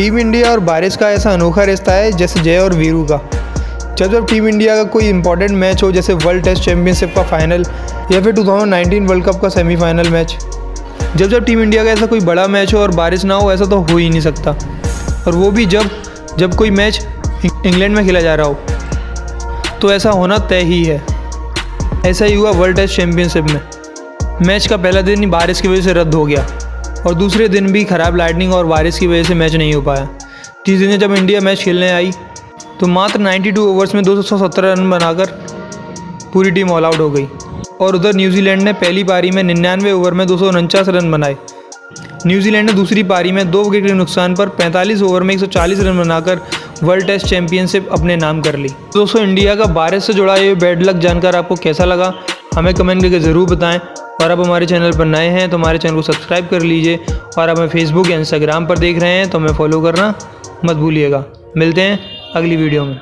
Team India और बारिश का ऐसा अनोखा रिश्ता है जैसे जय और वीरू का। जब जब टीम इंडिया का कोई इंपॉर्टेंट मैच हो, जैसे वर्ल्ड टेस्ट चैंपियनशिप का फाइनल या फिर 2019 वर्ल्ड कप का सेमीफाइनल मैच जब जब टीम इंडिया का ऐसा कोई बड़ा मैच हो और बारिश ना हो, ऐसा तो हो ही नहीं सकता। और वो भी जब जब कोई मैच इंग्लैंड में खेला जा रहा हो तो ऐसा होना तय ही है। ऐसा ही हुआ वर्ल्ड टेस्ट चैम्पियनशिप में। मैच का पहला दिन ही बारिश की वजह से रद्द हो गया। और दूसरे दिन भी ख़राब लाइटनिंग और बारिश की वजह से मैच नहीं हो पाया। तीस दिन जब इंडिया मैच खेलने आई तो मात्र 92 ओवर्स में 270 रन बनाकर पूरी टीम ऑल आउट हो गई। और उधर न्यूजीलैंड ने पहली पारी में निन्यानवे ओवर में दो सौ उनचास रन बनाए। न्यूजीलैंड ने दूसरी पारी में दो विकेट के नुकसान पर 45 ओवर में 140 रन बनाकर वर्ल्ड टेस्ट चैंपियनशिप अपने नाम कर ली। दोस्तों इंडिया का बारिश से जुड़ा ये बैड लक जानकर आपको कैसा लगा? हमें कमेंट करके ज़रूर बताएँ। और अब हमारे चैनल पर नए हैं तो हमारे चैनल को सब्सक्राइब कर लीजिए और आप हमें फेसबुक या इंस्टाग्राम पर देख रहे हैं तो हमें फॉलो करना मत भूलिएगा। मिलते हैं अगली वीडियो में।